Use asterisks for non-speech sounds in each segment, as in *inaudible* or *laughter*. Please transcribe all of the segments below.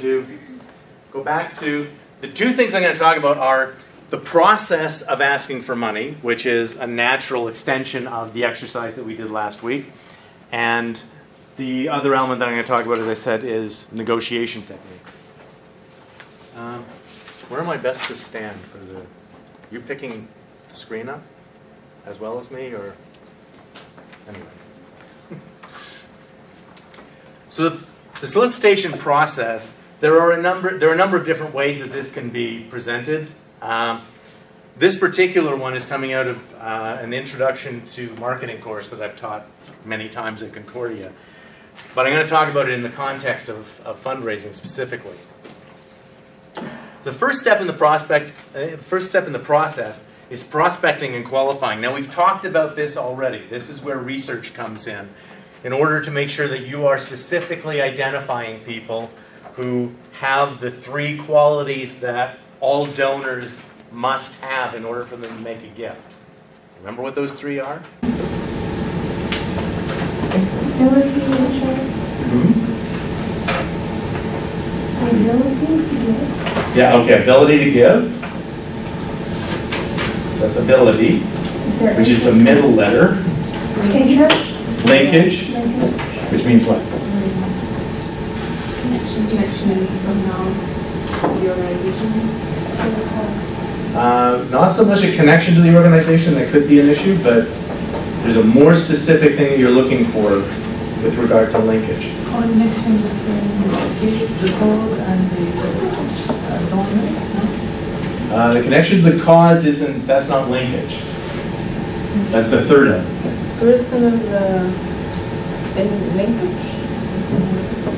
to go back to the two things I'm going to talk about are the process of asking for money, which is a natural extension of the exercise that we did last week, and the other element that I'm going to talk about, as I said, is negotiation techniques. Um, where am I best to stand for the? You picking the screen up as well as me, or anyway? *laughs* so the, the solicitation process, there are a number. There are a number of different ways that this can be presented. Um, this particular one is coming out of uh, an introduction to marketing course that I've taught many times at Concordia. But I'm going to talk about it in the context of, of fundraising specifically. The first step in the prospect, uh, first step in the process is prospecting and qualifying. Now we've talked about this already. This is where research comes in, in order to make sure that you are specifically identifying people who have the three qualities that all donors must have in order for them to make a gift. Remember what those three are? Ability to give. Yeah, okay, ability to give. That's ability, which is the middle letter. Linkage. Linkage, which means what? Connection from the organization. Uh, not so much a connection to the organization, that could be an issue, but there's a more specific thing that you're looking for with regard to linkage. Connection between the cause and the uh, donor, Uh, the connection to the cause isn't, that's not linkage. That's the third element. Personal uh, in linkage?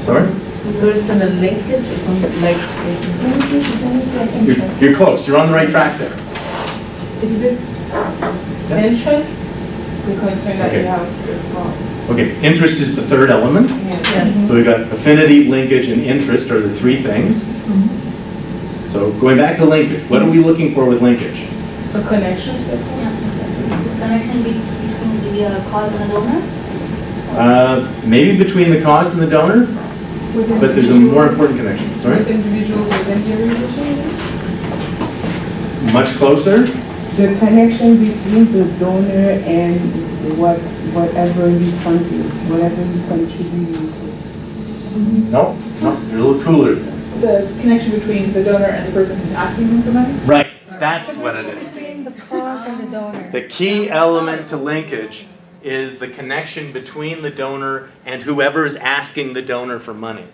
Sorry? Personal linkage or something like You're, you're close, you're on the right track there. Is it interest? The concern that Okay. you have. Okay, interest is the third element. Yeah. So we've got affinity, linkage, and interest are the three things. So going back to linkage, what are we looking for with linkage? A connection. Connection be- between the uh, cause and the donor? Uh, maybe between the cause and the donor, but there's a more important connection. With Sorry? individual within your relationship? Much closer? The connection between the donor and what, whatever he's funding, whatever he's contributing to. Mm-hmm. No, no, you're a little cooler. The connection between the donor and the person who's asking him for money? Right, that's what it is. Between the cause and the donor. The key element to linkage is the connection between the donor and whoever is asking the donor for money.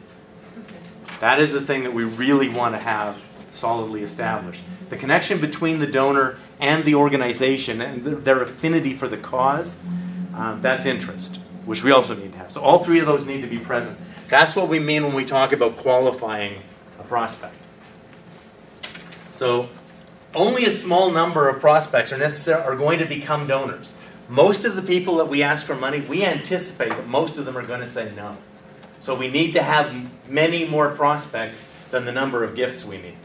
That is the thing that we really want to have solidly established. The connection between the donor and the organization and their affinity for the cause, um, that's interest, which we also need to have. So all three of those need to be present. That's what we mean when we talk about qualifying a prospect. So only a small number of prospects are necessary are going to become donors. Most of the people that we ask for money, we anticipate that most of them are going to say no. So we need to have many more prospects than the number of gifts we need.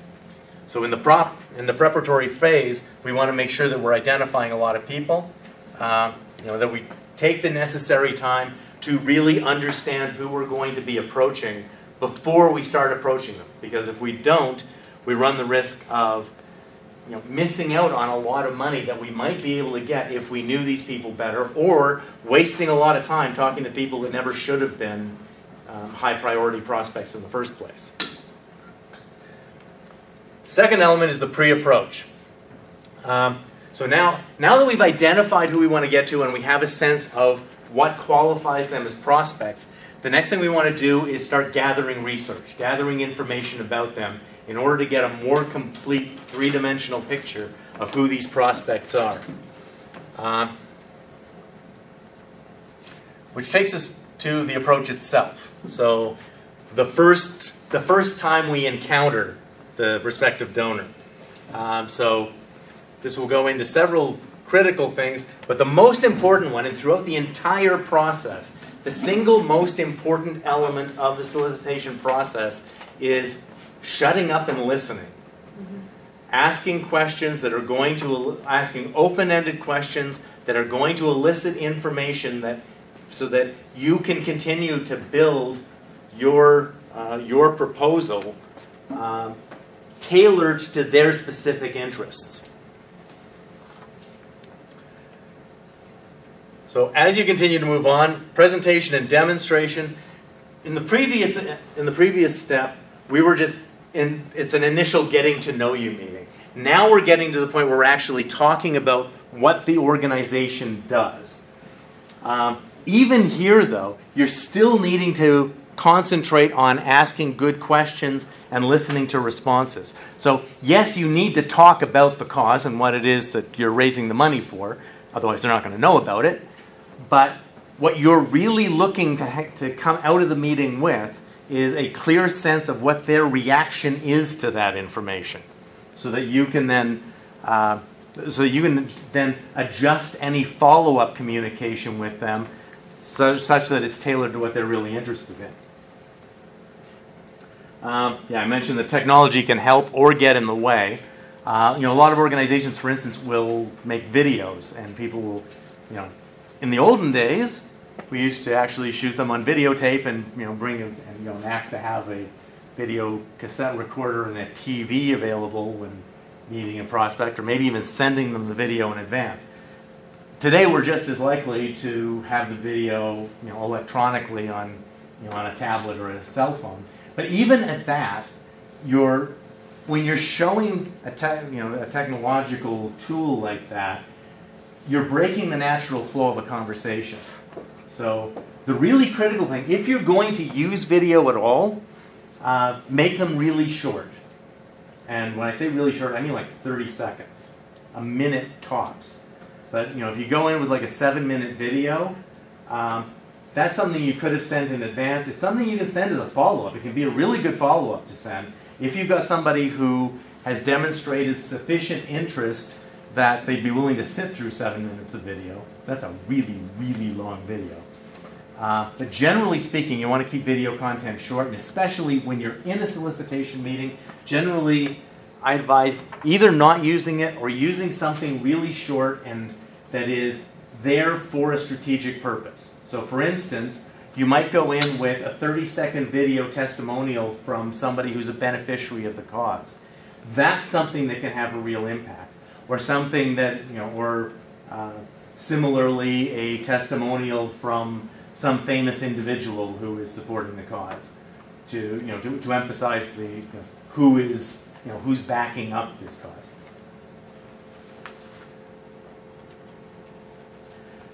So in the prop in the preparatory phase, we want to make sure that we're identifying a lot of people. Um, you know that we take the necessary time to really understand who we're going to be approaching before we start approaching them. Because if we don't, we run the risk of you know, missing out on a lot of money that we might be able to get if we knew these people better, or wasting a lot of time talking to people that never should have been um, high priority prospects in the first place. Second element is the pre-approach. Um, so now, now that we've identified who we want to get to and we have a sense of what qualifies them as prospects, the next thing we want to do is start gathering research, gathering information about them in order to get a more complete three-dimensional picture of who these prospects are. Um, which takes us to the approach itself. So the first, the first time we encounter the respective donor. Um, so this will go into several critical things, but the most important one, and throughout the entire process, the single most important element of the solicitation process is shutting up and listening. Asking questions that are going to, asking open ended questions that are going to elicit information that, so that you can continue to build your uh, your proposal um, tailored to their specific interests. So as you continue to move on, presentation and demonstration. In the previous in the previous step, we were just in it's an initial getting to know you meeting. Now we're getting to the point where we're actually talking about what the organization does. Um, even here, though, you're still needing to concentrate on asking good questions and listening to responses. So, yes, you need to talk about the cause and what it is that you're raising the money for, otherwise, they're not going to know about it. But what you're really looking to, to come out of the meeting with is a clear sense of what their reaction is to that information so that you can then. Uh, so you can then adjust any follow-up communication with them such, such that it's tailored to what they're really interested in. Um, yeah, I mentioned that technology can help or get in the way. Uh, you know, a lot of organizations, for instance, will make videos, and people will, you know, in the olden days, we used to actually shoot them on videotape and you know bring and you know ask to have a video cassette recorder and a TV available when meeting a prospect, or maybe even sending them the video in advance. Today, we're just as likely to have the video, you know, electronically on, you know, on a tablet or a cell phone. But even at that, you're when you're showing a te- you know a technological tool like that, you're breaking the natural flow of a conversation. So the really critical thing, if you're going to use video at all, uh, make them really short. And when I say really short, I mean like 30 seconds, a minute tops. But you know, if you go in with like a seven-minute video, um, that's something you could have sent in advance. It's something you can send as a follow-up. It can be a really good follow-up to send if you've got somebody who has demonstrated sufficient interest that they'd be willing to sit through seven minutes of video. That's a really, really long video. Uh, but generally speaking, you want to keep video content short, and especially when you're in a solicitation meeting, generally I advise either not using it or using something really short and that is there for a strategic purpose. So, for instance, you might go in with a 30 second video testimonial from somebody who's a beneficiary of the cause. That's something that can have a real impact. Or something that, you know, or uh, similarly a testimonial from some famous individual who is supporting the cause to, you know, to, to emphasize the, you know, who is, you know, who's backing up this cause.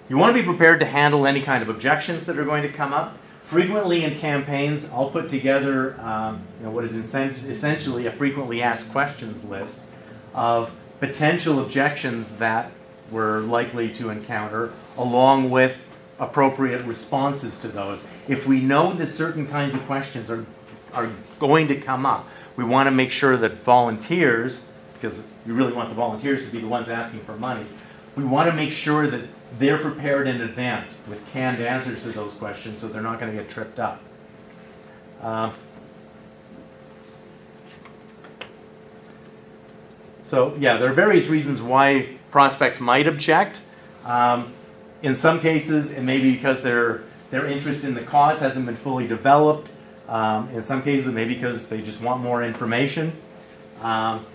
You want to be prepared to handle any kind of objections that are going to come up. Frequently in campaigns, I'll put together um, you know, what is essentially a frequently asked questions list of potential objections that we're likely to encounter, along with appropriate responses to those. If we know that certain kinds of questions are, are going to come up, we want to make sure that volunteers, because we really want the volunteers to be the ones asking for money, we want to make sure that they're prepared in advance with canned answers to those questions so they're not going to get tripped up. Uh, so, yeah, there are various reasons why prospects might object. Um, in some cases, it may be because their, their interest in the cause hasn't been fully developed. Um, in some cases, it may be because they just want more information. Um,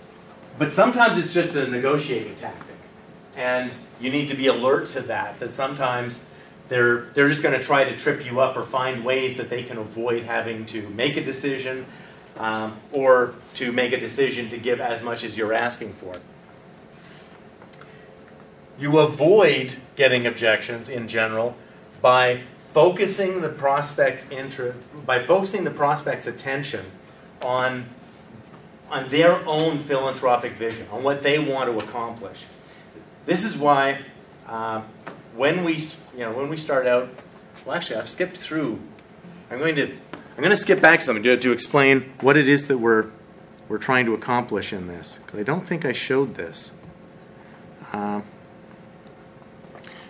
but sometimes it's just a negotiating tactic. And you need to be alert to that, that sometimes they're, they're just going to try to trip you up or find ways that they can avoid having to make a decision um, or to make a decision to give as much as you're asking for. You avoid getting objections in general by focusing the prospect's interest, by focusing the prospect's attention on, on their own philanthropic vision, on what they want to accomplish. This is why uh, when we, you know, when we start out, well, actually, I've skipped through. I'm going to, I'm going to skip back to something to, to explain what it is that we're, we're trying to accomplish in this, because I don't think I showed this. Uh,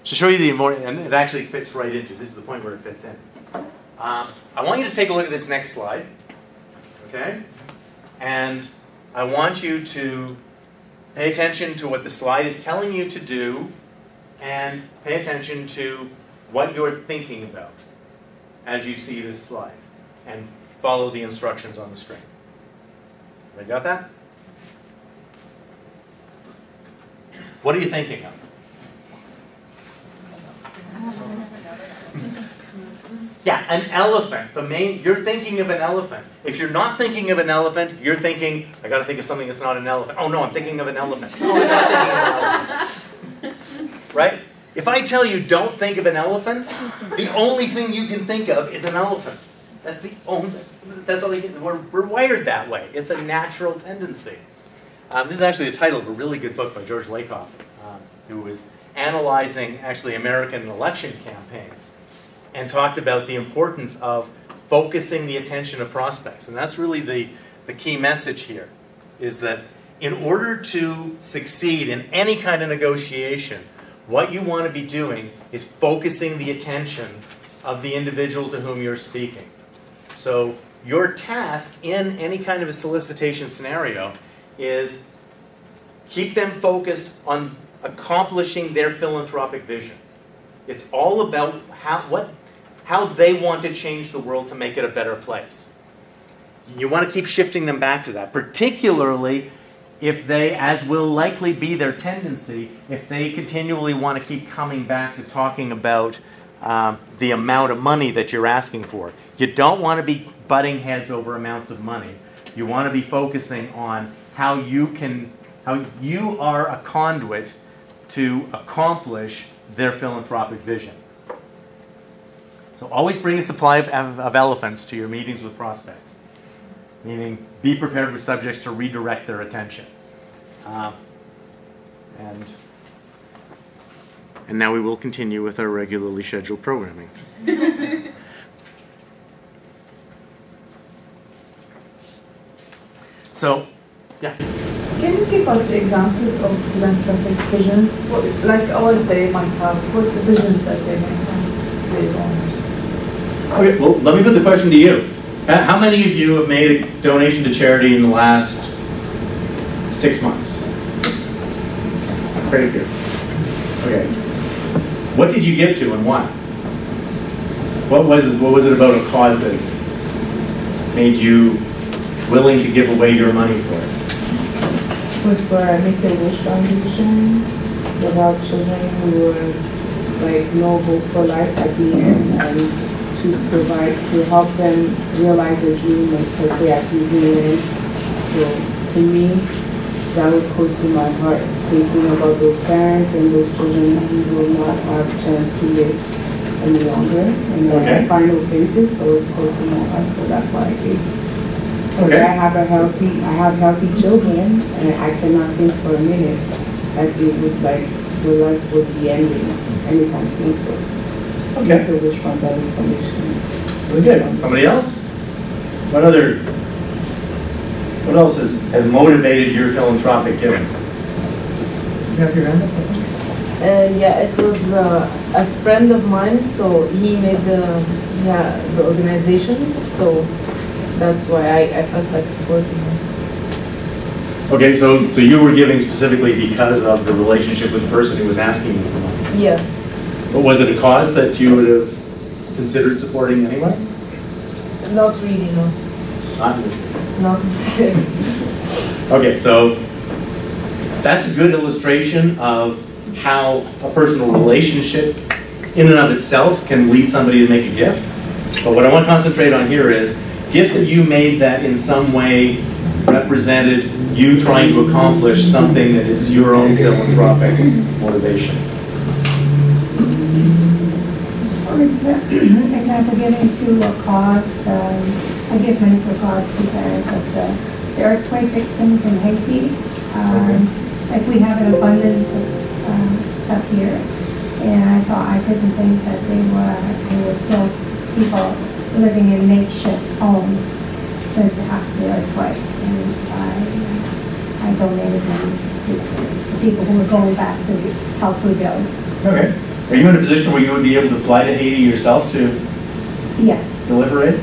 to show you the more, and it actually fits right into. This is the point where it fits in. Um, I want you to take a look at this next slide, okay? And I want you to Pay attention to what the slide is telling you to do and pay attention to what you're thinking about as you see this slide. And follow the instructions on the screen. Everybody got that? What are you thinking of? Yeah, an elephant. The main you're thinking of an elephant. If you're not thinking of an elephant, you're thinking, I gotta think of something that's not an elephant. Oh no, I'm thinking of an elephant. No, I'm not thinking of an elephant. Right? If I tell you don't think of an elephant, the only thing you can think of is an elephant. That's the only that's all you can we're, we're wired that way. It's a natural tendency. Um, this is actually the title of a really good book by George Lakoff, um, who was analyzing actually American election campaigns and talked about the importance of focusing the attention of prospects. And that's really the, the key message here, is that in order to succeed in any kind of negotiation, what you want to be doing is focusing the attention of the individual to whom you're speaking. So your task in any kind of a solicitation scenario is keep them focused on accomplishing their philanthropic vision. It's all about how, what, how they want to change the world to make it a better place. You want to keep shifting them back to that, particularly if they, as will likely be their tendency, if they continually want to keep coming back to talking about um, the amount of money that you're asking for. You don't want to be butting heads over amounts of money. You want to be focusing on how you can, how you are a conduit to accomplish their philanthropic vision. So always bring a supply of, of elephants to your meetings with prospects, meaning be prepared with subjects to redirect their attention. Um, and, and now we will continue with our regularly scheduled programming. *laughs* so, yeah. Can you give us examples of philanthropic visions? What, like what they might have, what visions that they might have, the owners? Okay, well, let me put the question to you. Uh, How many of you have made a donation to charity in the last six months? Very few. Okay. What did you give to and why? What was it, what was it about a cause that made you willing to give away your money for it? Was where I make the Wish Foundation about children who were like no hope for life at the end and to provide, to help them realize their dream and actually doing it. So to me, that was close to my heart, thinking about those parents and those children who will not have a chance to live any longer and Okay. their final phases, so it's close to my heart, so that's why I gave. Because Okay. I have a healthy, I have healthy children, and I cannot think for a minute that it would like, the life would be ending anytime soon, so. Okay. Make a wish for that information. Very good. Somebody else? What other, what else has, has motivated your philanthropic giving? You have your hand up? Uh, yeah, it was uh, a friend of mine, so he made the, yeah, the organization, so that's why I, I felt like supporting him. Okay, so, so you were giving specifically because of the relationship with the person who was asking you for money. Yeah, But was it a cause that you would have considered supporting anyway? not really, no, Not necessarily. not necessarily. Okay, so that's a good illustration of how a personal relationship in and of itself can lead somebody to make a gift. But what I want to concentrate on here is gifts that you made that in some way represented you trying to accomplish something that is your own philanthropic motivation. For example, example, getting to a cause, um, I give money a cause because of the, the earthquake victims in Haiti. Um, like we have an abundance of, um, stuff here. And I thought, I couldn't think that they were, there were still people living in makeshift homes since after the earthquake. And I, I donated them to the people who were going back to help rebuild. Okay. Are you in a position where you would be able to fly to Haiti yourself to Yes. deliver it?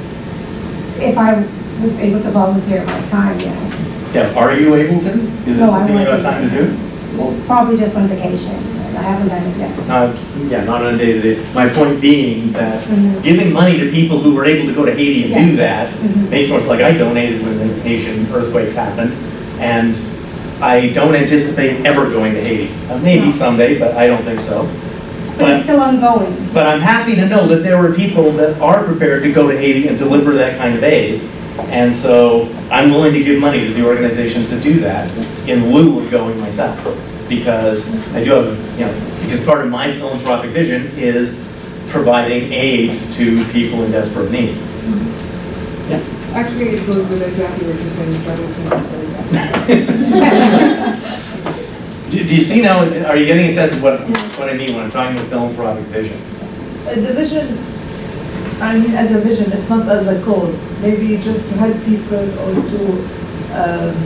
If I was able to volunteer my time, yes. Yeah, are you able to? Is this No, I something you have time to do? Well, Probably just on vacation. But I haven't done it yet. Uh, yeah, not on a day-to-day. My point being that Mhm. giving money to people who were able to go to Haiti and do that Mhm. makes more, like I donated when the Haitian earthquakes happened, and I don't anticipate ever going to Haiti. Uh, Maybe No. someday, but I don't think so. But it's still ongoing. But I'm happy to know that there are people that are prepared to go to Haiti and deliver that kind of aid. And so I'm willing to give money to the organizations that do that in lieu of going myself. Because I do have, you know, because part of my philanthropic vision is providing aid to people in desperate need. Yeah. Actually, it goes with exactly what you're saying, so I don't think it's very bad. *laughs* Do, do you see now, are you getting a sense of what, what I mean when I'm talking about philanthropic vision? Uh, The vision, I mean, as a vision, it's not as a cause. Maybe just to help people or to, um,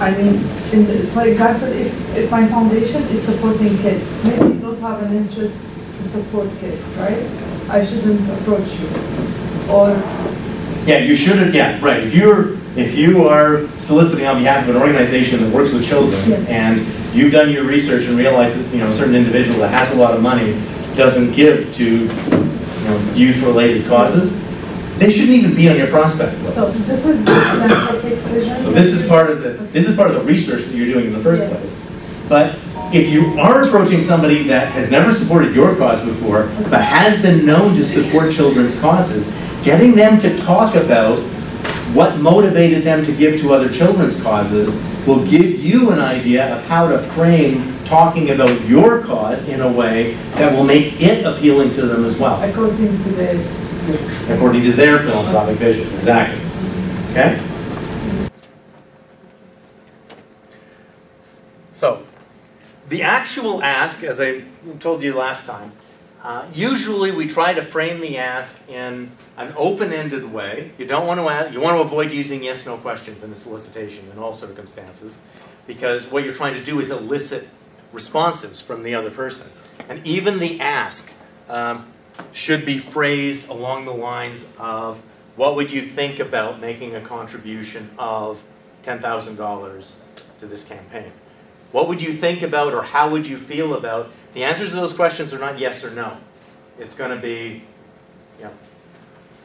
I mean, in the, for example, if, if my foundation is supporting kids, maybe you don't have an interest to support kids, right? I shouldn't approach you. Or, Yeah, you should have, yeah, right. If you're, if you are soliciting on behalf of an organization that works with children, Yes. and you've done your research and realized that, you know, a certain individual that has a lot of money doesn't give to, you know, youth-related causes, they shouldn't even be on your prospect so list. this is the philanthropic vision. So this is part of the, this is part of the research that you're doing in the first place. But if you are approaching somebody that has never supported your cause before, but has been known to support children's causes, getting them to talk about what motivated them to give to other children's causes will give you an idea of how to frame talking about your cause in a way that will make it appealing to them as well, According to the, according to their philanthropic vision. Exactly. Okay? So, the actual ask, as I told you last time, uh, usually we try to frame the ask in an open-ended way. You don't want to ask, you want to avoid using yes/no questions in a solicitation in all circumstances, because what you're trying to do is elicit responses from the other person. And even the ask um, should be phrased along the lines of, "What would you think about making a contribution of ten thousand dollars to this campaign?" What would you think about or how would you feel about? The answers to those questions are not yes or no. It's going to be, you know,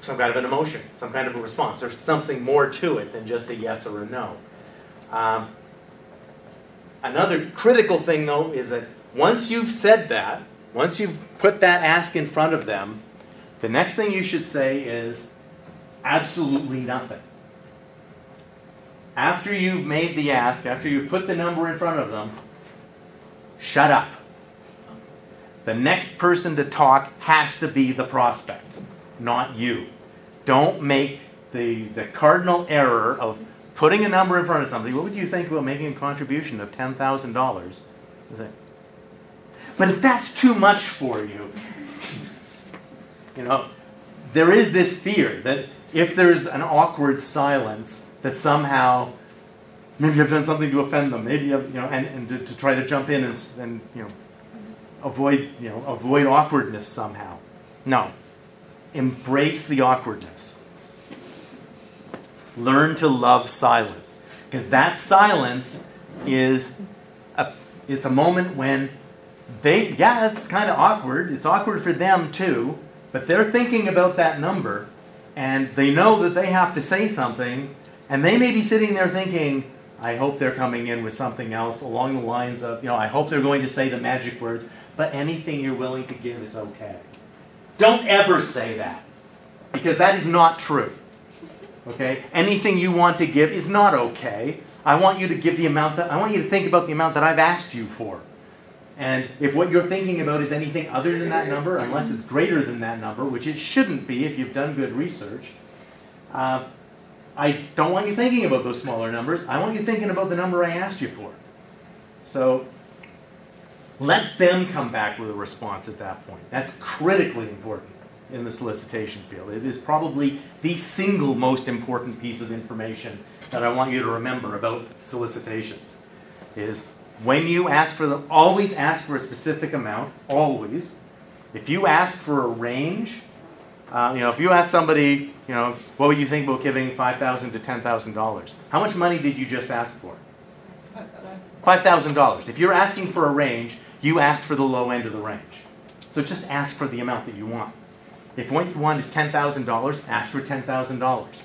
some kind of an emotion, some kind of a response. There's something more to it than just a yes or a no. Um, another critical thing, though, is that once you've said that, once you've put that ask in front of them, the next thing you should say is absolutely nothing after you've made the ask, after you've put the number in front of them, shut up. The next person to talk has to be the prospect, not you. Don't make the, the cardinal error of putting a number in front of somebody. What would you think about making a contribution of $10,000? But if that's too much for you, you know, there is this fear that if there's an awkward silence, that somehow maybe I've done something to offend them, maybe I've, you know, and, and to, to try to jump in and, and you know, avoid, you know, avoid awkwardness somehow. No. Embrace the awkwardness. Learn to love silence. Because that silence is a, it's a moment when they, yeah, it's kind of awkward. It's awkward for them too, but they're thinking about that number and they know that they have to say something and they may be sitting there thinking, I hope they're coming in with something else along the lines of, you know, I hope they're going to say the magic words, but anything you're willing to give is okay. Don't ever say that because that is not true. Okay? Anything you want to give is not okay. I want you to give the amount that I want you to think about the amount that I've asked you for. And if what you're thinking about is anything other than that number, unless it's greater than that number, which it shouldn't be if you've done good research, uh, I don't want you thinking about those smaller numbers. I want you thinking about the number I asked you for. So let them come back with a response at that point. That's critically important in the solicitation field. It is probably the single most important piece of information that I want you to remember about solicitations. Is when you ask for the always ask for a specific amount, always. If you ask for a range, uh, you know, if you ask somebody, you know, what would you think about giving five thousand to ten thousand dollars? How much money did you just ask for? $5,000. If you're asking for a range, you asked for the low end of the range. So just ask for the amount that you want. If what you want is $10,000, ask for $10,000.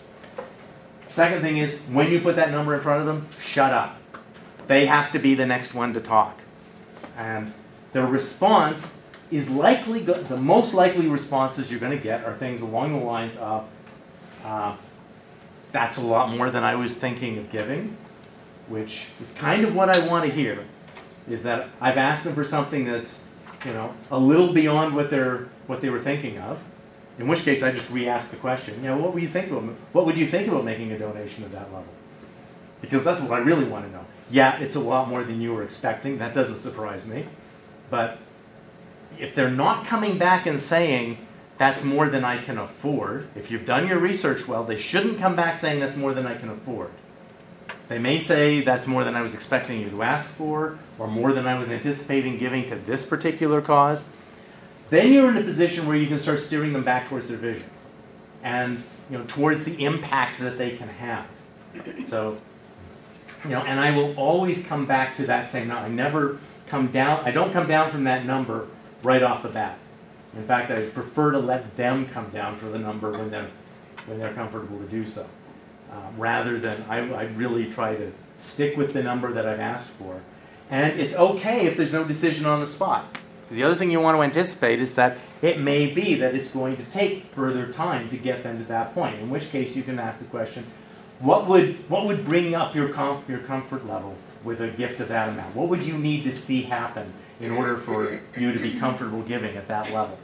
Second thing is, when you put that number in front of them, shut up. They have to be the next one to talk. And their response is likely, the most likely responses you're going to get are things along the lines of, uh, that's a lot more than I was thinking of giving, which is kind of what I want to hear. Is that I've asked them for something that's, you know, a little beyond what they're what they were thinking of. In which case, I just re-ask the question. You know, what would you think about what would you think about making a donation at that level? Because that's what I really want to know. Yeah, it's a lot more than you were expecting. That doesn't surprise me. But if they're not coming back and saying that's more than I can afford, if you've done your research well, they shouldn't come back saying that's more than I can afford. They may say that's more than I was expecting you to ask for, or more than I was anticipating giving to this particular cause. Then you're in a position where you can start steering them back towards their vision and you know towards the impact that they can have. So, you know, and I will always come back to that same number. I never come down. I don't come down from that number right off the bat. In fact, I prefer to let them come down for the number when they're when they're comfortable to do so, um, rather than I, I really try to stick with the number that I've asked for. And it's okay if there's no decision on the spot. Because the other thing you want to anticipate is that it may be that it's going to take further time to get them to that point. In which case, you can ask the question, what would what would bring up your com- your comfort level with a gift of that amount? What would you need to see happen in order for you to be comfortable giving at that level?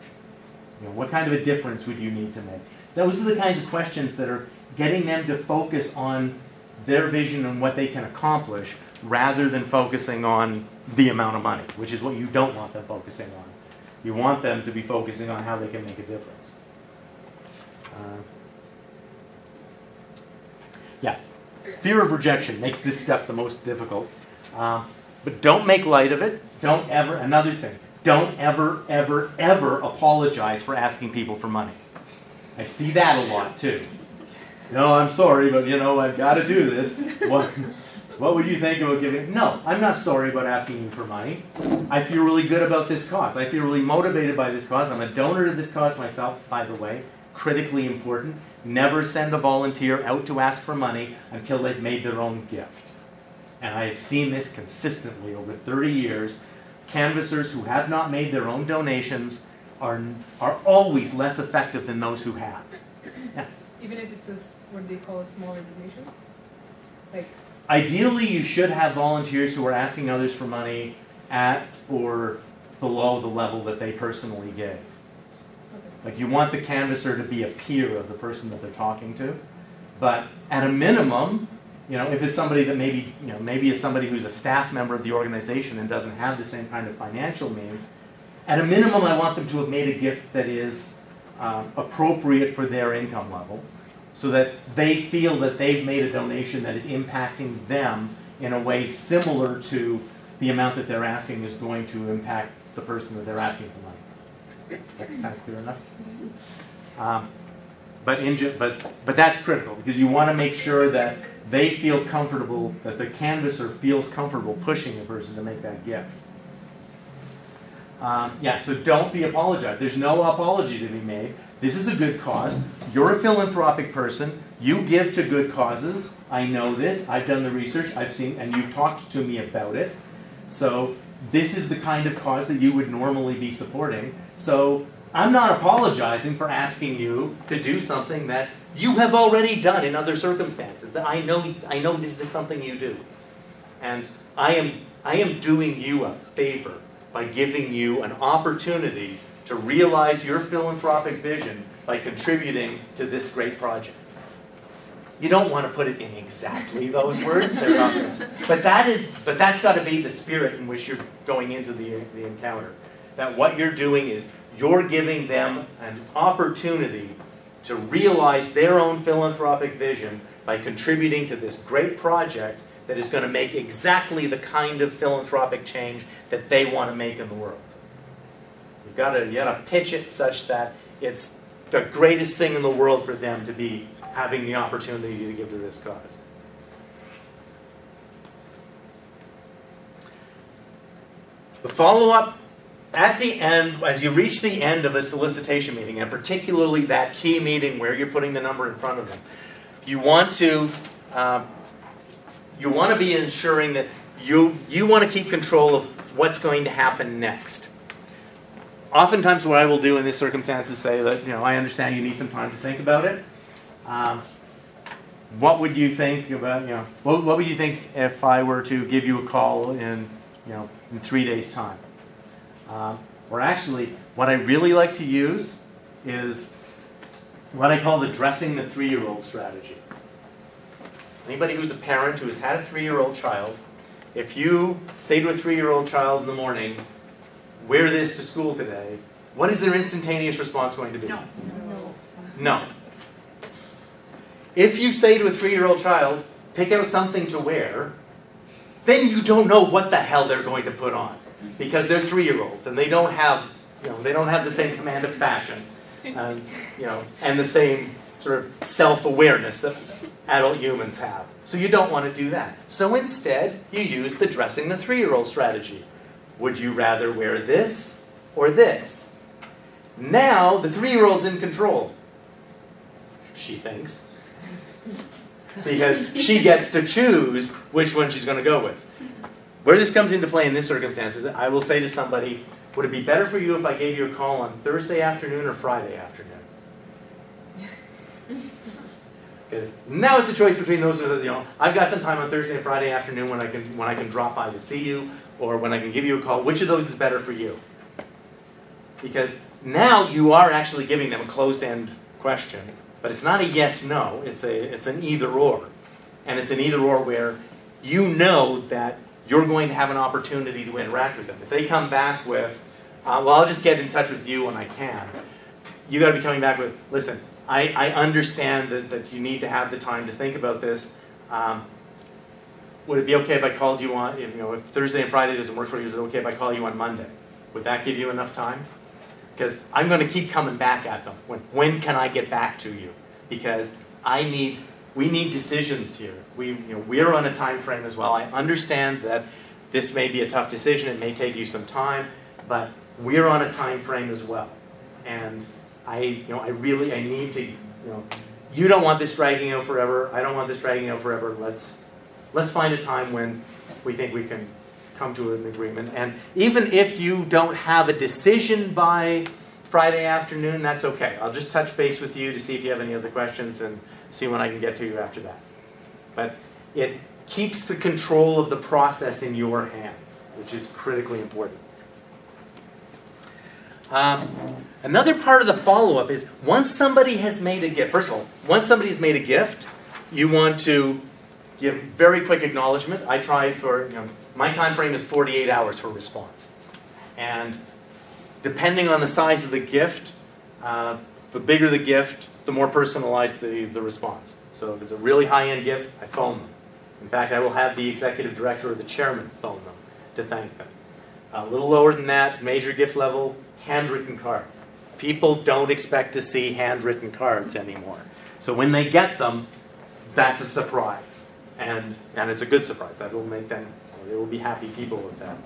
You know, what kind of a difference would you need to make? Those are the kinds of questions that are getting them to focus on their vision and what they can accomplish rather than focusing on the amount of money, which is what you don't want them focusing on. You want them to be focusing on how they can make a difference. Uh, yeah, fear of rejection makes this step the most difficult. Um, but don't make light of it. Don't ever, another thing, don't ever, ever, ever apologize for asking people for money. I see that a lot too. No, I'm sorry, but you know, I've got to do this. What, what would you think about giving? No, I'm not sorry about asking you for money. I feel really good about this cause. I feel really motivated by this cause. I'm a donor to this cause myself, by the way. Critically important. Never send a volunteer out to ask for money until they've made their own gift. And I have seen this consistently over 30 years. Canvassers who have not made their own donations are, are always less effective than those who have. Yeah. Even if it's a, s- what they call a smaller donation? Like, Ideally, you should have volunteers who are asking others for money at or below the level that they personally gave. Like you want the canvasser to be a peer of the person that they're talking to, but at a minimum, you know, if it's somebody that maybe you know maybe is somebody who's a staff member of the organization and doesn't have the same kind of financial means, at a minimum, I want them to have made a gift that is um, appropriate for their income level, so that they feel that they've made a donation that is impacting them in a way similar to the amount that they're asking is going to impact the person that they're asking for money. That sound clear enough? Um, but, in, but, but that's critical because you want to make sure that they feel comfortable, that the canvasser feels comfortable pushing the person to make that gift. Um, yeah, so don't be apologized. There's no apology to be made. This is a good cause. You're a philanthropic person. You give to good causes. I know this. I've done the research. I've seen, and you've talked to me about it. So this is the kind of cause that you would normally be supporting. So I'm not apologizing for asking you to do something that you have already done in other circumstances. That I know, I know this is something you do, and I am, I am doing you a favor by giving you an opportunity to realize your philanthropic vision by contributing to this great project. You don't want to put it in exactly those words, but that is, but that's got to be the spirit in which you're going into the, the encounter. That what you're doing is you're giving them an opportunity to realize their own philanthropic vision by contributing to this great project that is going to make exactly the kind of philanthropic change that they want to make in the world. You've got to, you got to pitch it such that it's the greatest thing in the world for them to be having the opportunity to give to this cause. The follow up at the end, as you reach the end of a solicitation meeting, and particularly that key meeting where you're putting the number in front of them, you want to um, you want to be ensuring that you you want to keep control of what's going to happen next. Oftentimes, what I will do in this circumstance is say that you know I understand you need some time to think about it. Um, what would you think about you know what, what would you think if I were to give you a call in you know in three days' time? Um, or actually, what I really like to use is what I call the dressing the three-year-old strategy. Anybody who's a parent who has had a three-year-old child, if you say to a three-year-old child in the morning, wear this to school today, what is their instantaneous response going to be? No. No. If you say to a three-year-old child, pick out something to wear, then you don't know what the hell they're going to put on because they're three-year-olds and they don't have, you know, they don't have the same command of fashion, and you know, and the same sort of self-awareness that adult humans have. So you don't want to do that. So instead, you use the dressing the three-year-old strategy. Would you rather wear this or this? Now the three-year-old's in control. She thinks. Because she gets to choose which one she's going to go with. Where this comes into play in this circumstance is I will say to somebody, would it be better for you if I gave you a call on Thursday afternoon or Friday afternoon? *laughs* Because now it's a choice between those. You know, I've got some time on Thursday and Friday afternoon when I can when I can drop by to see you, or when I can give you a call. Which of those is better for you? Because now you are actually giving them a closed-end question, but it's not a yes/no. It's a it's an either/or, and it's an either/or where you know that you're going to have an opportunity to interact with them. If they come back with, uh, well, I'll just get in touch with you when I can. You got to be coming back with, listen, I, I understand that, that you need to have the time to think about this. Um, would it be okay if I called you on, if, you know, if Thursday and Friday doesn't work for you, is it okay if I call you on Monday? Would that give you enough time? Because I'm going to keep coming back at them. When, when can I get back to you? Because I need, we need decisions here. We, you know, we're on a time frame as well. I understand that this may be a tough decision. It may take you some time, but we're on a time frame as well. And I, you know, I really, I need to, you know, you don't want this dragging out forever. I don't want this dragging out forever. Let's, let's find a time when we think we can come to an agreement. And even if you don't have a decision by Friday afternoon, that's okay. I'll just touch base with you to see if you have any other questions and see when I can get to you after that. But it keeps the control of the process in your hands, which is critically important. Um, another part of the follow up is once somebody has made a gift, first of all, once somebody has made a gift, you want to give very quick acknowledgement. I tried for, you know, my time frame is 48 hours for response. And depending on the size of the gift, uh, the bigger the gift, the more personalized the, the response. So if it's a really high end gift, I phone them. In fact, I will have the executive director or the chairman phone them to thank them. A little lower than that, major gift level, handwritten card. People don't expect to see handwritten cards anymore. So when they get them, that's a surprise. And, and it's a good surprise. That will make them, they will be happy people with that.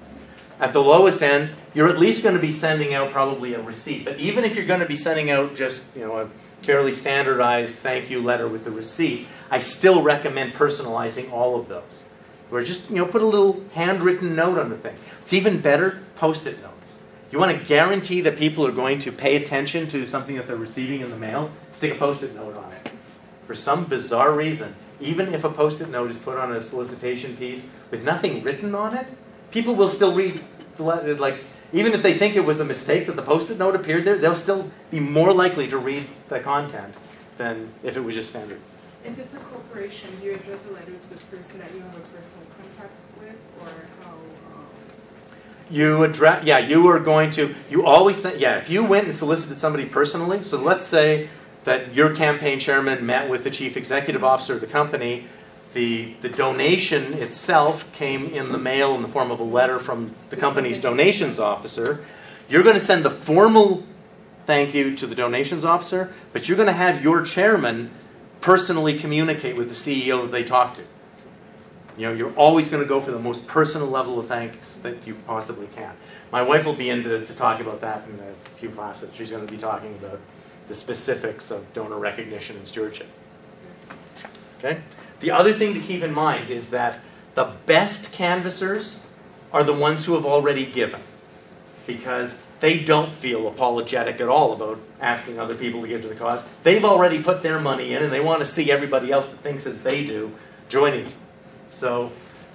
At the lowest end, you're at least going to be sending out probably a receipt. But even if you're going to be sending out just you know a fairly standardized thank you letter with the receipt, I still recommend personalizing all of those. Or just you know put a little handwritten note on the thing. It's even better post-it notes. You want to guarantee that people are going to pay attention to something that they're receiving in the mail. Stick a post-it note on it. For some bizarre reason, even if a post-it note is put on a solicitation piece with nothing written on it, people will still read like even if they think it was a mistake that the post-it note appeared there, they'll still be more likely to read the content than if it was just standard. If it's a corporation, do you address the letter to the person that you have a personal contact with, or how? Um, You address, yeah, you are going to, you always think, yeah, if you went and solicited somebody personally, so let's say that your campaign chairman met with the chief executive officer of the company, the, the donation itself came in the mail in the form of a letter from the company's donations officer. You're going to send the formal thank you to the donations officer, but you're going to have your chairman personally communicate with the CEO that they talked to. You know, you're always going to go for the most personal level of thanks that you possibly can. My wife will be in to, to talk about that in a few classes. She's going to be talking about the specifics of donor recognition and stewardship. Okay? The other thing to keep in mind is that the best canvassers are the ones who have already given because they don't feel apologetic at all about asking other people to give to the cause. They've already put their money in and they want to see everybody else that thinks as they do joining. So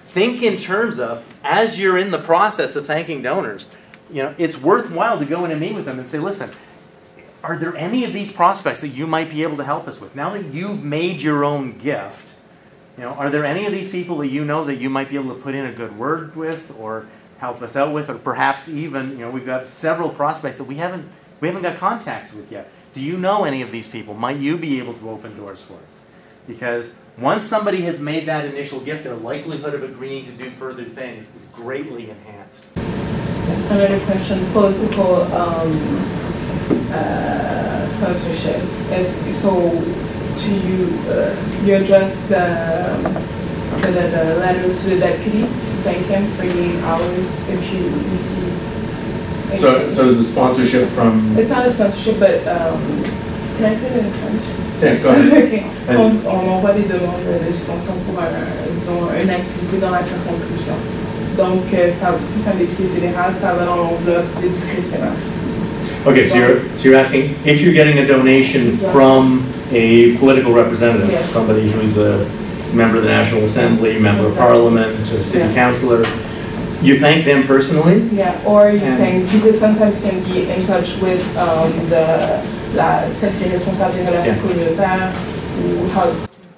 think in terms of, as you're in the process of thanking donors, you know, it's worthwhile to go in and meet with them and say, listen, are there any of these prospects that you might be able to help us with? Now that you've made your own gift, you know, are there any of these people that you know that you might be able to put in a good word with or help us out with, or perhaps even, you know, we've got several prospects that we haven't we haven't got contacts with yet. Do you know any of these people? Might you be able to open doors for us? Because once somebody has made that initial gift, their likelihood of agreeing to do further things is greatly enhanced. Another question, political um, uh, sponsorship. If, so, to you, uh, you address the, the, the letter to the deputy, thank him for the eight hours if you receive. So, so is the sponsorship from, It's not a sponsorship, but, um, can I say that in French? yeah, go ahead. *laughs* Ok. On, on envoie des demandes de subvention pour, un, disons, une activité dans la circonscription. Donc, euh, ça aussi, c'est un député fédéral, ça va dans l'enveloppe des discrétionnaires. Okay, so you're, so you're asking if you're getting a donation from a political representative, Yes. somebody who's a member of the National Assembly, member of Parliament, a city Yeah. councillor, you thank them personally? Yeah, or you And- can, because sometimes can be in touch with um, the, la, celle qui est responsable des relations Yeah. communautaires, ou how,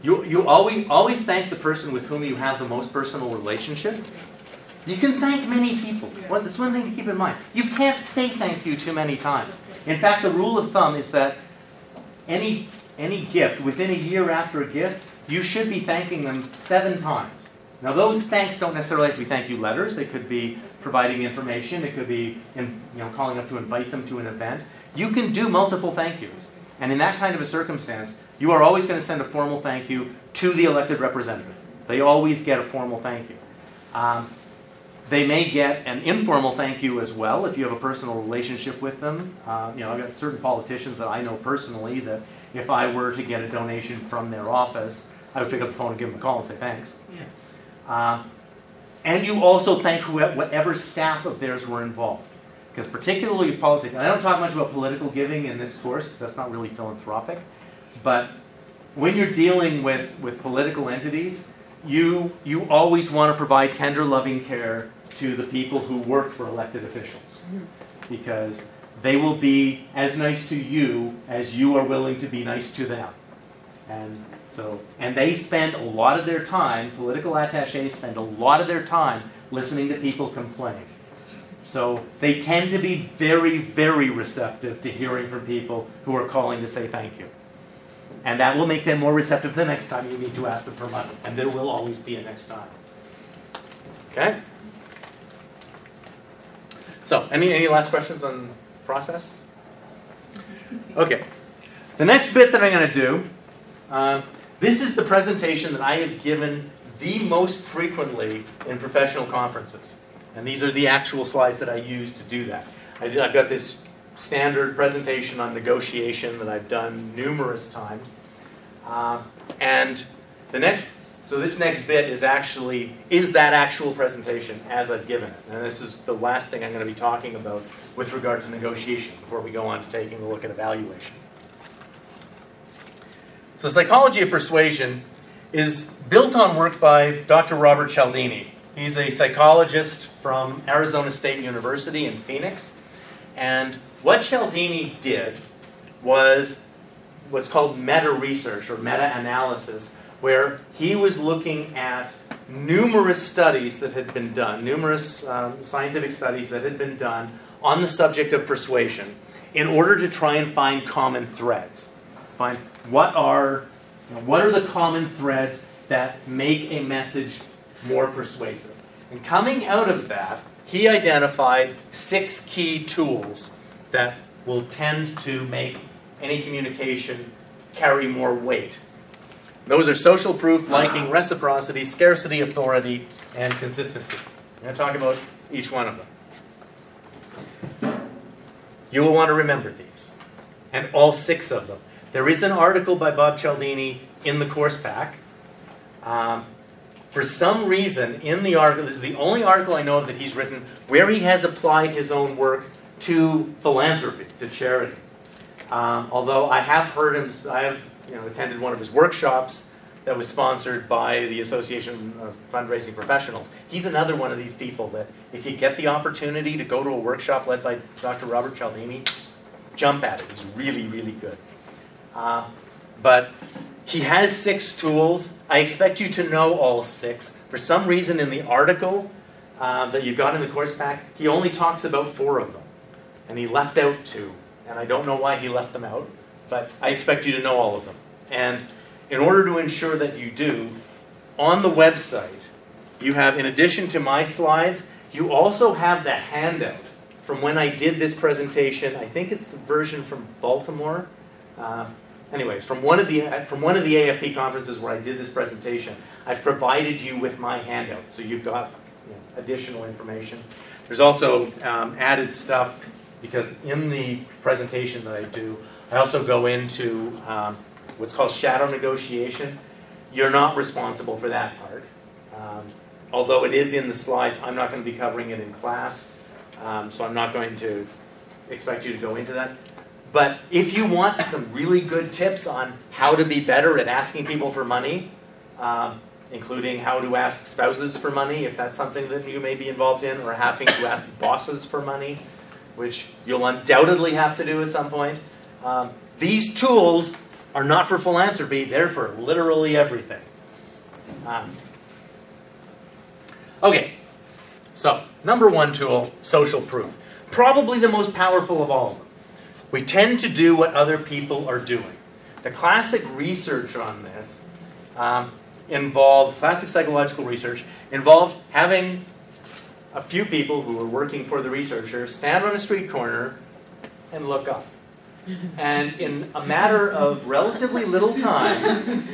You, you always, always thank the person with whom you have the most personal relationship. You can thank many people. Well, that's one thing to keep in mind. You can't say thank you too many times. In fact, the rule of thumb is that any, any gift, within a year after a gift, you should be thanking them seven times. Now, those thanks don't necessarily have to be thank you letters. It could be providing information. It could be in, you know, calling up to invite them to an event. You can do multiple thank yous. And in that kind of a circumstance, you are always going to send a formal thank you to the elected representative. They always get a formal thank you. Um, they may get an informal thank you as well if you have a personal relationship with them. Uh, you know, I've got certain politicians that I know personally that if I were to get a donation from their office, I would pick up the phone and give them a call and say thanks. Uh, and you also thank whatever staff of theirs were involved. Because particularly politics, and I don't talk much about political giving in this course because that's not really philanthropic, but when you're dealing with, with political entities, you, you always want to provide tender, loving care to the people who work for elected officials. Because they will be as nice to you as you are willing to be nice to them. And so, and they spend a lot of their time, political attaches spend a lot of their time listening to people complain. So they tend to be very, very receptive to hearing from people who are calling to say thank you. And that will make them more receptive the next time you need to ask them for money. And there will always be a next time. Okay? So, any, any last questions on process? Okay. The next bit that I'm going to do, uh, this is the presentation that I have given the most frequently in professional conferences. And these are the actual slides that I use to do that. I I've got this standard presentation on negotiation that I've done numerous times. Uh, and the next, so this next bit is actually, is that actual presentation as I've given it. And this is the last thing I'm going to be talking about with regard to negotiation before we go on to taking a look at evaluation. So psychology of persuasion is built on work by Dr. Robert Cialdini. He's a psychologist from Arizona State University in Phoenix. And what Cialdini did was what's called meta research or meta analysis, where he was looking at numerous studies that had been done, numerous um, scientific studies that had been done on the subject of persuasion, in order to try and find common threads. Find what are, you know, what are the common threads that make a message more persuasive. And coming out of that, he identified six key tools that will tend to make any communication carry more weight. Those are social proof, liking, reciprocity, scarcity, authority, and consistency. I'm going to talk about each one of them. You will want to remember these, and all six of them. There is an article by Bob Cialdini in the course pack. Um, for some reason, in the article, this is the only article I know of that he's written where he has applied his own work to philanthropy, to charity. Um, although I have heard him, I have you know, attended one of his workshops that was sponsored by the Association of Fundraising Professionals. He's another one of these people that if you get the opportunity to go to a workshop led by Dr. Robert Cialdini, jump at it. He's really, really good. Uh, but he has six tools. I expect you to know all six. For some reason, in the article um, that you got in the course pack, he only talks about four of them. And he left out two. And I don't know why he left them out, but I expect you to know all of them. And in order to ensure that you do, on the website, you have, in addition to my slides, you also have the handout from when I did this presentation. I think it's the version from Baltimore. Uh, anyways, from one of the from one of the AFP conferences where I did this presentation, I've provided you with my handout, so you've got you know, additional information. There's also um, added stuff because in the presentation that I do, I also go into um, what's called shadow negotiation. You're not responsible for that part. Um, although it is in the slides, I'm not going to be covering it in class, um, so I'm not going to expect you to go into that. But if you want some really good tips on how to be better at asking people for money, um, including how to ask spouses for money, if that's something that you may be involved in, or having to ask bosses for money, which you'll undoubtedly have to do at some point. Um, these tools are not for philanthropy, they're for literally everything. Um, okay, so number one tool social proof. Probably the most powerful of all of them. We tend to do what other people are doing. The classic research on this um, involved, classic psychological research, involved having a few people who were working for the researcher stand on a street corner and look up. And in a matter of relatively little time,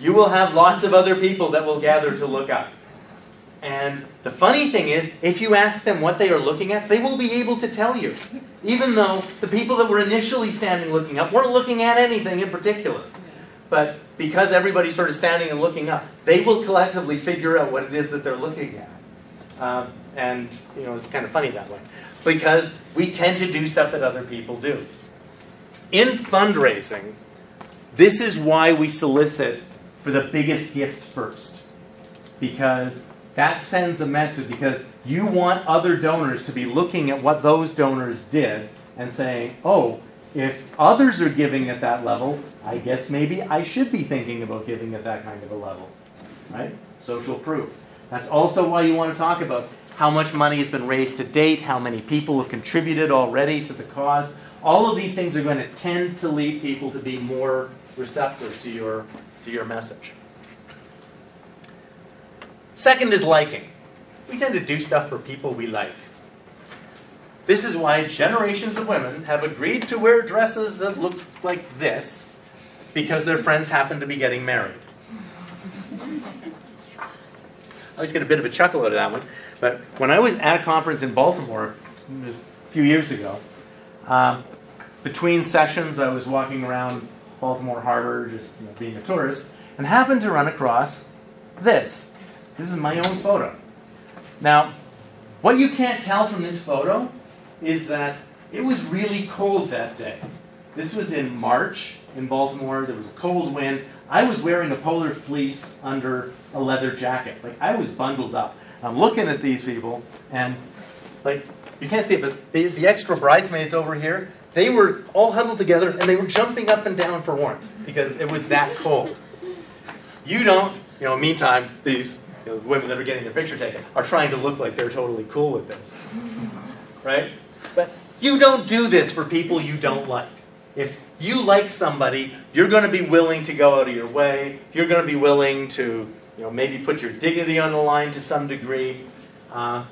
you will have lots of other people that will gather to look up. And the funny thing is, if you ask them what they are looking at, they will be able to tell you. Even though the people that were initially standing looking up weren't looking at anything in particular. But because everybody's sort of standing and looking up, they will collectively figure out what it is that they're looking at. Um, and, you know, it's kind of funny that way. Because we tend to do stuff that other people do. In fundraising, this is why we solicit for the biggest gifts first. Because that sends a message, because you want other donors to be looking at what those donors did and saying, oh, if others are giving at that level, I guess maybe I should be thinking about giving at that kind of a level. Right? Social proof. That's also why you want to talk about how much money has been raised to date, how many people have contributed already to the cause. All of these things are going to tend to lead people to be more receptive to your, to your message. Second is liking. We tend to do stuff for people we like. This is why generations of women have agreed to wear dresses that look like this because their friends happen to be getting married. I always get a bit of a chuckle out of that one. But when I was at a conference in Baltimore a few years ago, um, between sessions, I was walking around Baltimore Harbor, just you know, being a tourist, and happened to run across this. This is my own photo. Now, what you can't tell from this photo is that it was really cold that day. This was in March in Baltimore. There was a cold wind. I was wearing a polar fleece under a leather jacket. Like I was bundled up. I'm looking at these people, and like you can't see it, but the, the extra bridesmaids over here, they were all huddled together and they were jumping up and down for warmth because it was that cold. You don't, you know. Meantime, these you know, women that are getting their picture taken are trying to look like they're totally cool with this, right? But you don't do this for people you don't like. If you like somebody, you're going to be willing to go out of your way. You're going to be willing to, you know, maybe put your dignity on the line to some degree. Uh,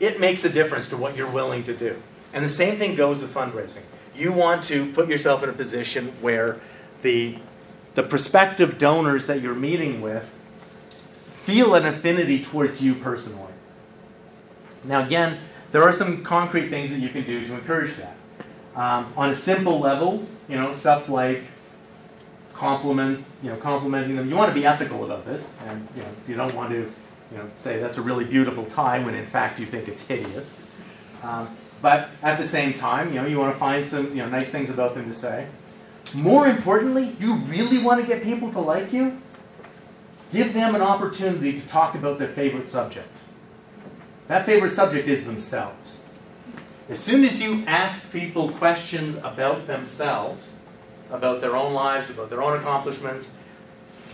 it makes a difference to what you're willing to do. And the same thing goes with fundraising. You want to put yourself in a position where the the prospective donors that you're meeting with feel an affinity towards you personally. Now, again, there are some concrete things that you can do to encourage that. Um, on a simple level, you know, stuff like compliment, you know, complimenting them. You want to be ethical about this, and you know, you don't want to, you know, say that's a really beautiful tie when in fact you think it's hideous. Um, but at the same time, you know, you want to find some, you know, nice things about them to say. More importantly, you really want to get people to like you. Give them an opportunity to talk about their favorite subject. That favorite subject is themselves. As soon as you ask people questions about themselves, about their own lives, about their own accomplishments,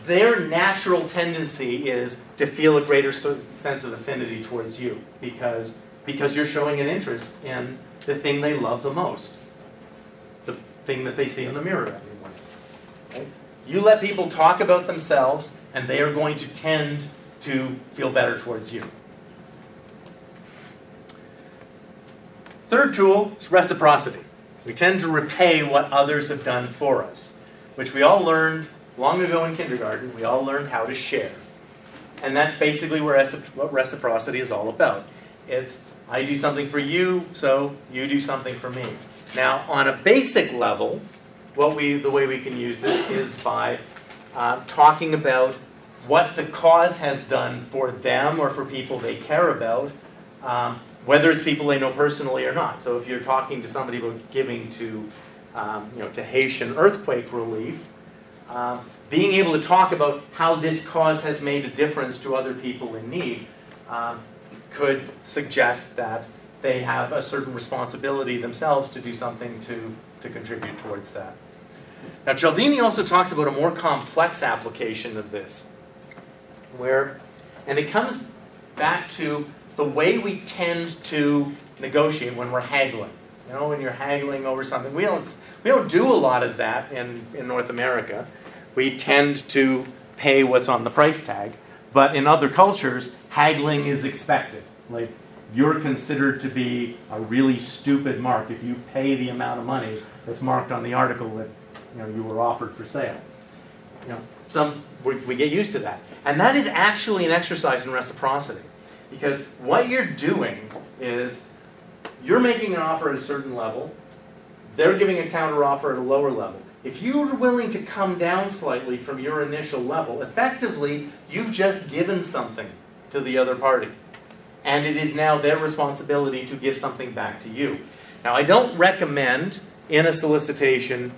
their natural tendency is to feel a greater sense of affinity towards you because, because you're showing an interest in the thing they love the most, the thing that they see in the mirror every morning. Okay? You let people talk about themselves, and they are going to tend to feel better towards you. Third tool is reciprocity. We tend to repay what others have done for us, which we all learned long ago in kindergarten. We all learned how to share. And that's basically what reciprocity is all about. It's I do something for you, so you do something for me. Now, on a basic level, what we the way we can use this is by uh, talking about what the cause has done for them or for people they care about, um, whether it's people they know personally or not. So if you're talking to somebody about giving to, um, you know, to Haitian earthquake relief, um, being able to talk about how this cause has made a difference to other people in need um, could suggest that they have a certain responsibility themselves to do something to, to contribute towards that. Now, Cialdini also talks about a more complex application of this, where, and it comes back to the way we tend to negotiate when we're haggling. You know, when you're haggling over something, we don't we don't do a lot of that in, in North America. We tend to pay what's on the price tag, but in other cultures, haggling is expected. Like you're considered to be a really stupid mark if you pay the amount of money that's marked on the article that you know you were offered for sale. You know, some we, we get used to that, and that is actually an exercise in reciprocity, because what you're doing is you're making an offer at a certain level, they're giving a counter offer at a lower level. If you're willing to come down slightly from your initial level, effectively you've just given something to the other party. And it is now their responsibility to give something back to you. Now, I don't recommend in a solicitation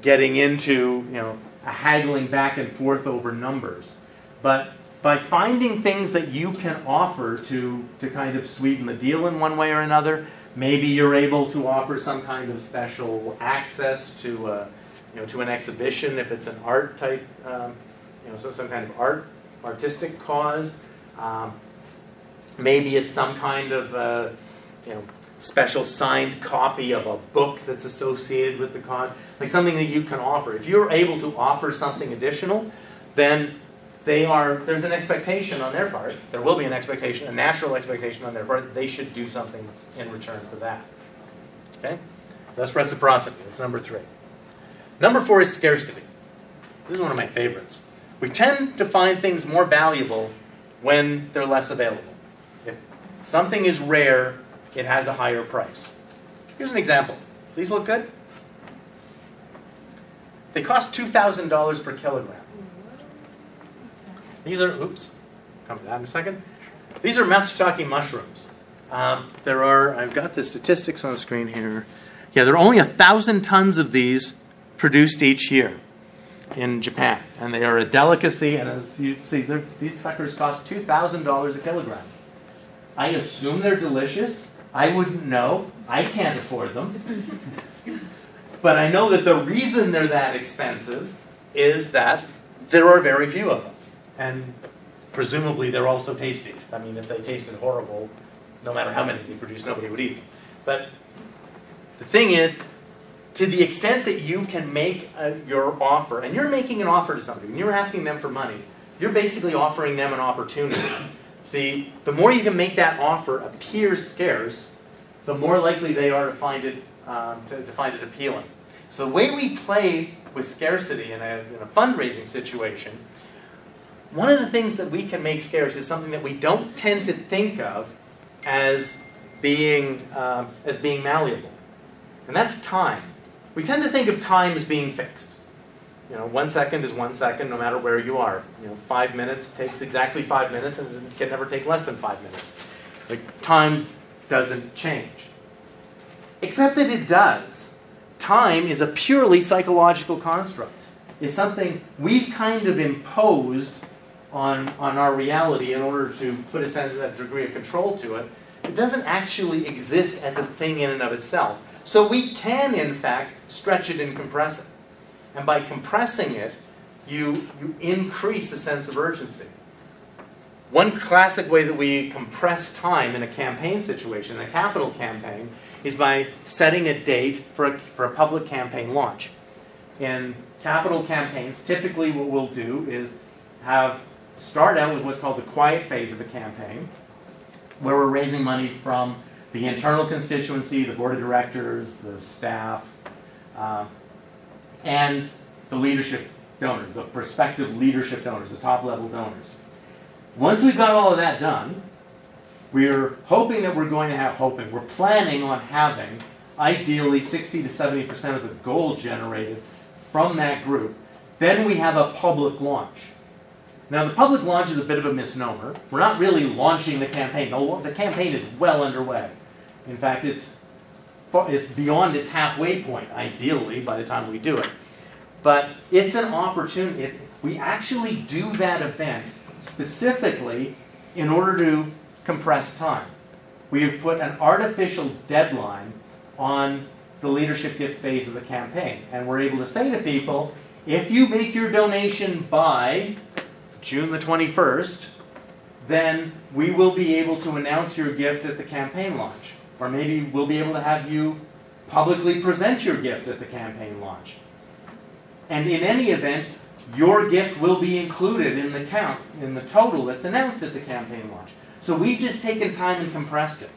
getting into, you know, a haggling back and forth over numbers. But by finding things that you can offer to, to kind of sweeten the deal in one way or another, maybe you're able to offer some kind of special access to, a, you know, to an exhibition if it's an art type, um, you know, so some kind of art, artistic cause. Um, maybe it's some kind of, uh, you know, special signed copy of a book that's associated with the cause, like something that you can offer. If you're able to offer something additional, then they are there's an expectation on their part. There will be an expectation, a natural expectation on their part they should do something in return for that. Okay? So that's reciprocity. That's number three. Number four is scarcity. This is one of my favorites. We tend to find things more valuable when they're less available. If something is rare, it has a higher price. Here's an example. These look good? They cost $2,000 per kilogram. These are, oops, come to that in a second. These are Matsutake mushrooms. Um, there are, I've got the statistics on the screen here. Yeah, there are only a thousand tons of these produced each year in Japan, and they are a delicacy. And as you see, these suckers cost two thousand dollars a kilogram. I assume they're delicious. I wouldn't know. I can't afford them. but I know that the reason they're that expensive is that there are very few of them, and presumably they're also tasty. I mean, if they tasted horrible, no matter how many you produce, nobody would eat. But the thing is, to the extent that you can make a, your offer, and you're making an offer to somebody, when you're asking them for money, you're basically offering them an opportunity. The, the more you can make that offer appear scarce, the more likely they are to find it, um, to, to find it appealing. So the way we play with scarcity in a, in a fundraising situation, one of the things that we can make scarce is something that we don't tend to think of as being, uh, as being malleable. And that's time. We tend to think of time as being fixed. You know, one second is one second no matter where you are. You know, five minutes takes exactly five minutes and it can never take less than five minutes. Like, time doesn't change. Except that it does. Time is a purely psychological construct. It's something we've kind of imposed on, on our reality in order to put a sense a degree of control to it. It doesn't actually exist as a thing in and of itself. So we can, in fact, stretch it and compress it. And by compressing it, you, you increase the sense of urgency. One classic way that we compress time in a campaign situation, a capital campaign, is by setting a date for a, for a public campaign launch. In capital campaigns, typically what we'll do is have start out with what's called the quiet phase of the campaign, where we're raising money from the internal constituency, the board of directors, the staff, uh, and the leadership donors, the prospective leadership donors, the top level donors. Once we've got all of that done, we're hoping that we're going to have, hoping, we're planning on having ideally 60 to 70% of the goal generated from that group. Then we have a public launch. Now, the public launch is a bit of a misnomer. We're not really launching the campaign. The, the campaign is well underway. In fact, it's, it's beyond its halfway point, ideally, by the time we do it. But it's an opportunity. It, we actually do that event specifically in order to compress time. We have put an artificial deadline on the leadership gift phase of the campaign. And we're able to say to people, if you make your donation by June the 21st, then we will be able to announce your gift at the campaign launch. Or maybe we'll be able to have you publicly present your gift at the campaign launch. And in any event, your gift will be included in the count, in the total that's announced at the campaign launch. So we've just taken time and compressed it.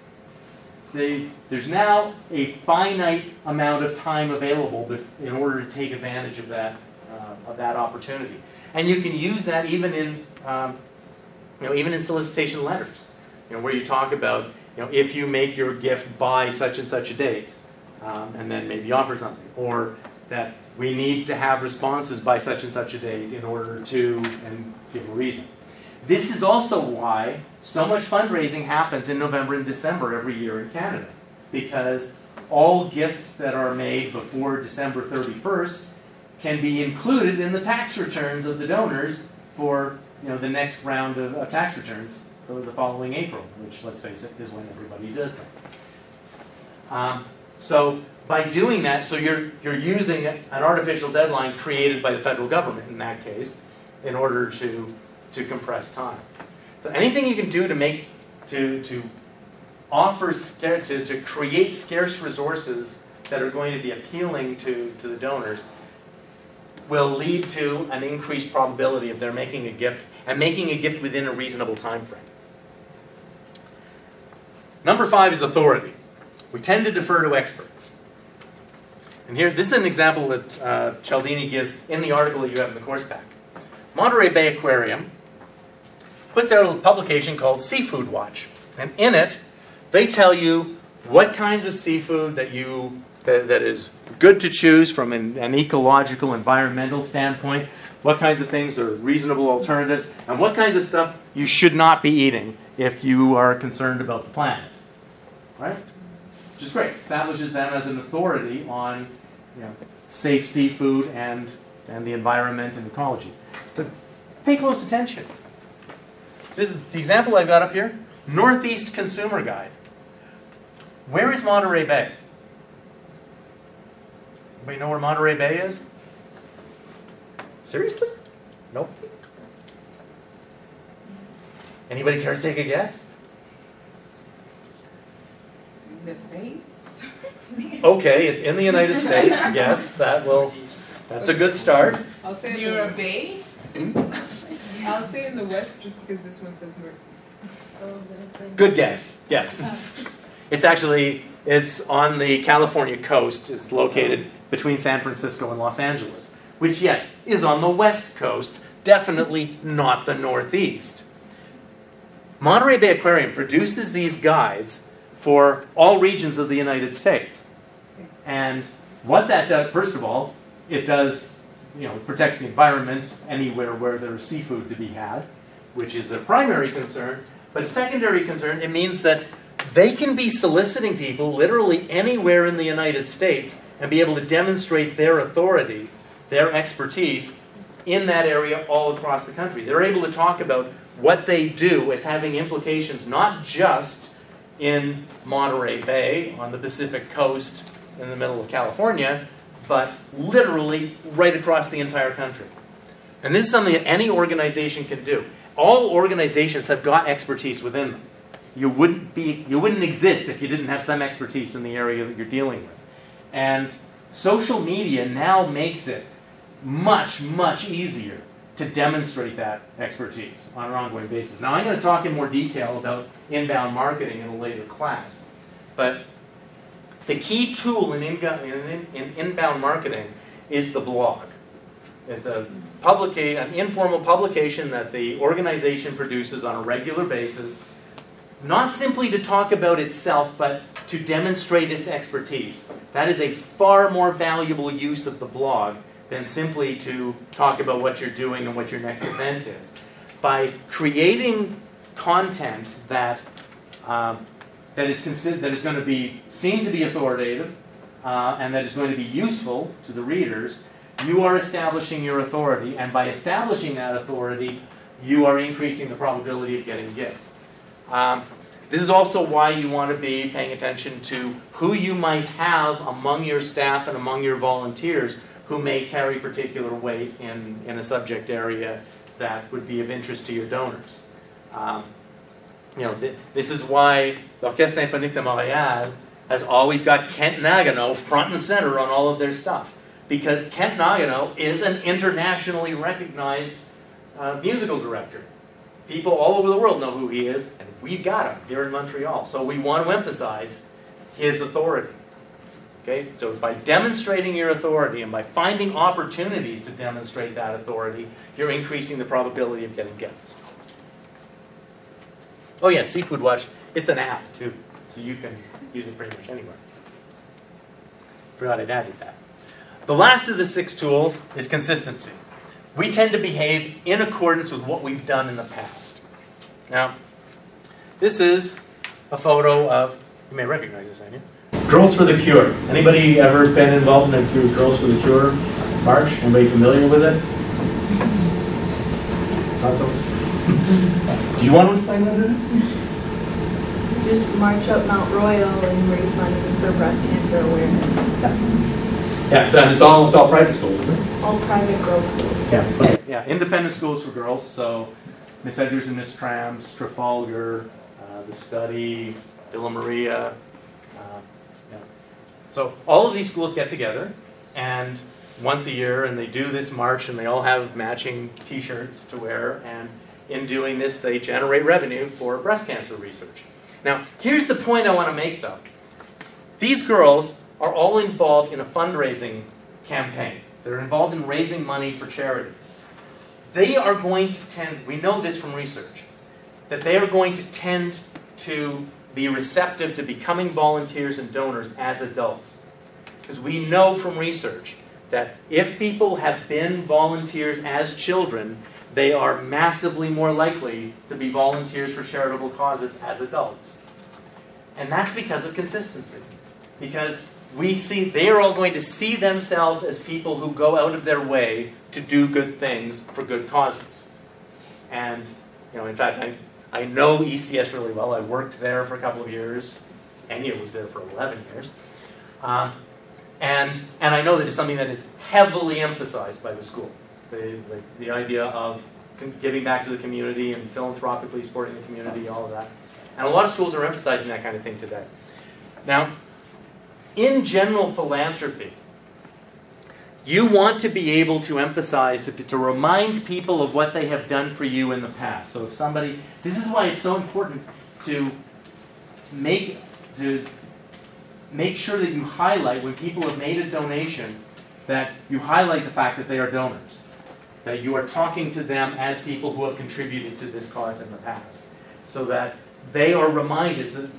The, there's now a finite amount of time available in order to take advantage of that, uh, of that opportunity. And you can use that even in, um, you know, even in solicitation letters, you know, where you talk about, you know, if you make your gift by such and such a date, um, and then maybe offer something, or that we need to have responses by such and such a date in order to, and give a reason. This is also why so much fundraising happens in November and December every year in Canada, because all gifts that are made before December 31st can be included in the tax returns of the donors for you know, the next round of, of tax returns for the following April, which, let's face it, is when everybody does them. Um, so by doing that, so you're, you're using an artificial deadline created by the federal government in that case in order to, to compress time. So anything you can do to make, to, to offer, to, to create scarce resources that are going to be appealing to, to the donors will lead to an increased probability of their making a gift and making a gift within a reasonable time frame. Number five is authority. We tend to defer to experts. And here, this is an example that uh, Cialdini gives in the article that you have in the course pack. Monterey Bay Aquarium puts out a publication called Seafood Watch. And in it, they tell you what kinds of seafood that you that, that is good to choose from an, an ecological, environmental standpoint, what kinds of things are reasonable alternatives, and what kinds of stuff you should not be eating if you are concerned about the planet. Right? Which is great. Establishes them as an authority on you know, safe seafood and, and the environment and ecology. But pay close attention. This is the example I've got up here. Northeast Consumer Guide. Where is Monterey Bay? Anybody know where Monterey Bay is? Seriously? Nope. Anybody care to take a guess? The States? *laughs* Okay, it's in the United States. *laughs* Yes, that will. That's a good start. I'll say Near a the, bay? Hmm? I'll say in the west just because this one says northeast. Good guess. Yeah. Uh. It's actually it's on the California coast. It's located between San Francisco and Los Angeles. which, yes, is on the west coast, definitely not the northeast. Monterey Bay Aquarium produces these guides for all regions of the United States. And what that does, first of all, it does, you know, protects the environment anywhere where there's seafood to be had, which is their primary concern. But secondary concern, it means that they can be soliciting people literally anywhere in the United States and be able to demonstrate their authority, their expertise in that area all across the country. They're able to talk about what they do as having implications not just in Monterey Bay on the Pacific coast in the middle of California, but literally right across the entire country. And this is something that any organization can do. All organizations have got expertise within them. You wouldn't be you wouldn't exist if you didn't have some expertise in the area that you're dealing with. And social media now makes it much, much easier to demonstrate that expertise on an ongoing basis. Now, I'm going to talk in more detail about inbound marketing in a later class, but the key tool in, inbound marketing is the blog. It's a publica- an informal publication that the organization produces on a regular basis, not simply to talk about itself, but to demonstrate its expertise. That is a far more valuable use of the blog than simply to talk about what you're doing and what your next event is. By creating content that um, that is that is going to be seen to be authoritative uh, and that is going to be useful to the readers, you are establishing your authority, and by establishing that authority, you are increasing the probability of getting gifts. Um, this is also why you want to be paying attention to who you might have among your staff and among your volunteers who may carry particular weight in, in a subject area that would be of interest to your donors. Um, you know, th- this is why the Orchestre Symphonique de Montréal has always got Kent Nagano front and center on all of their stuff. Because Kent Nagano is an internationally recognized uh, musical director. People all over the world know who he is, and we've got him here in Montreal. So we want to emphasize his authority. Okay? So by demonstrating your authority and by finding opportunities to demonstrate that authority, you're increasing the probability of getting gifts. Oh yeah, Seafood Watch, it's an app too. So you can use it pretty much anywhere. Forgot I'd added that. The last of the six tools is consistency. We tend to behave in accordance with what we've done in the past. Now, this is a photo of, you may recognize this, Anya. Girls for the Cure. Anybody ever been involved in the Girls for the Cure march? Anybody familiar with it? Not so. *laughs* Do you want to explain what it is? Just march up Mount Royal and raise money for breast cancer awareness. Yeah, yeah, so and it's all it's all private schools, isn't it? All private girls' schools. Yeah. Okay. Yeah, independent schools for girls. So Miss Edgar's and Miss Cramp's, Trafalgar, the Study, Villa Maria. Uh, yeah. So all of these schools get together and once a year, and they do this march, and they all have matching T-shirts to wear. And in doing this, they generate revenue for breast cancer research. Now, here's the point I want to make, though. These girls are all involved in a fundraising campaign. They're involved in raising money for charity. They are going to tend, we know this from research, that they are going to tend to be receptive to becoming volunteers and donors as adults. Because we know from research that if people have been volunteers as children, they are massively more likely to be volunteers for charitable causes as adults. And that's because of consistency. Because we see they are all going to see themselves as people who go out of their way to do good things for good causes. And, you know, in fact, I, I know ECS really well. I worked there for a couple of years. Enya was there for 11 years. Um, and, and I know that it's something that is heavily emphasized by the school. The, the, the idea of giving back to the community and philanthropically supporting the community, all of that. And a lot of schools are emphasizing that kind of thing today. Now, in general philanthropy, you want to be able to emphasize, to, to remind people of what they have done for you in the past. So if somebody, this is why it's so important to make, to make sure that you highlight when people have made a donation that you highlight the fact that they are donors, that you are talking to them as people who have contributed to this cause in the past, so that they are reminded. So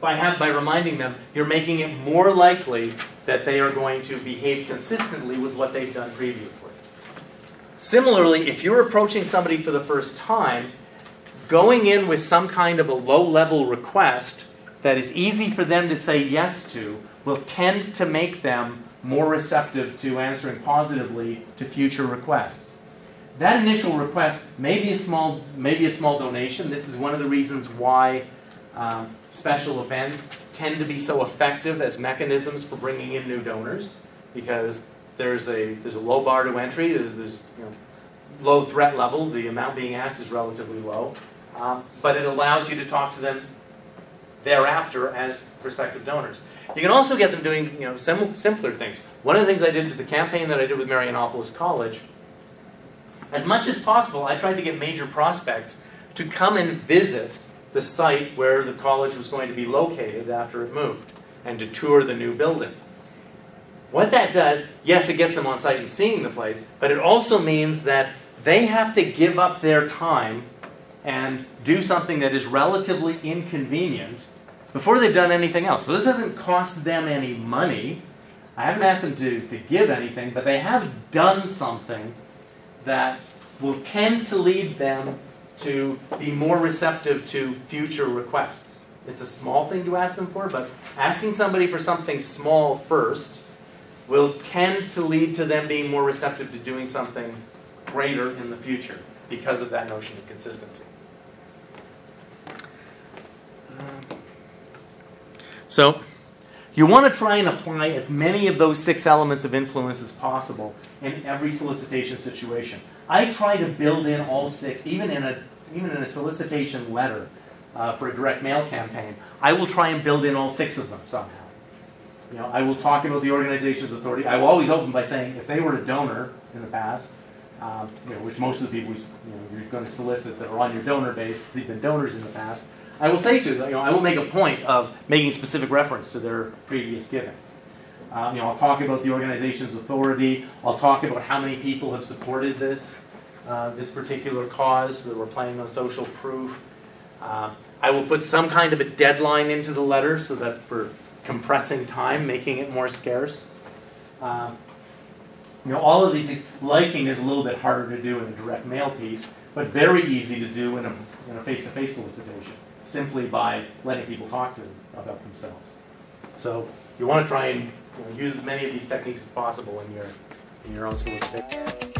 by, have, by reminding them, you're making it more likely that they are going to behave consistently with what they've done previously. Similarly, if you're approaching somebody for the first time, going in with some kind of a low level request that is easy for them to say yes to will tend to make them more receptive to answering positively to future requests. That initial request may be a small, maybe a small donation. This is one of the reasons why um, special events tend to be so effective as mechanisms for bringing in new donors, because there's a there's a low bar to entry. There's, there's you know, low threat level. The amount being asked is relatively low, um, but it allows you to talk to them thereafter as prospective donors. You can also get them doing you know sim- simpler things. One of the things I did to the campaign that I did with Marianopolis College, as much as possible, I tried to get major prospects to come and visit the site where the college was going to be located after it moved and to tour the new building. What that does, yes, it gets them on site and seeing the place, but it also means that they have to give up their time and do something that is relatively inconvenient before they've done anything else. So this doesn't cost them any money. I haven't asked them to, to give anything, but they have done something that will tend to lead them to be more receptive to future requests. It's a small thing to ask them for, but asking somebody for something small first will tend to lead to them being more receptive to doing something greater in the future because of that notion of consistency. So, you want to try and apply as many of those six elements of influence as possible in every solicitation situation. I try to build in all six, even in a even in a solicitation letter uh, for a direct mail campaign. I will try and build in all six of them somehow. You know, I will talk about the organization's authority. I will always open by saying if they were a donor in the past, um, you know, which most of the people you know, you're going to solicit that are on your donor base, they've been donors in the past. I will say to you, you know, I will make a point of making specific reference to their previous giving. Um, you know, I'll talk about the organization's authority. I'll talk about how many people have supported this, uh, this particular cause that we're planning on social proof. Uh, I will put some kind of a deadline into the letter so that we're compressing time, making it more scarce. Uh, you know, all of these things, liking is a little bit harder to do in a direct mail piece, but very easy to do in a, in a face-to-face solicitation, simply by letting people talk to them about themselves. So you want to try and you know, use as many of these techniques as possible in your, in your own solicitation.